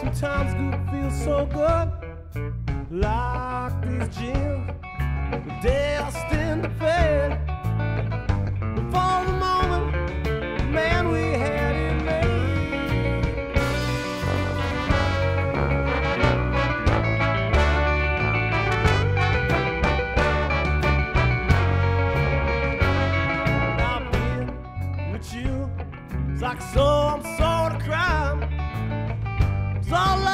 sometimes good feels so good, like this gin, destined to fail. fall